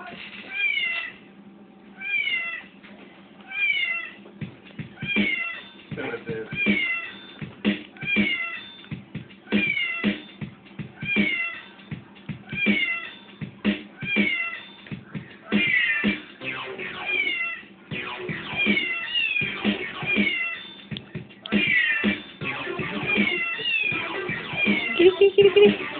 キリキリキリキリ。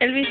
Elvis.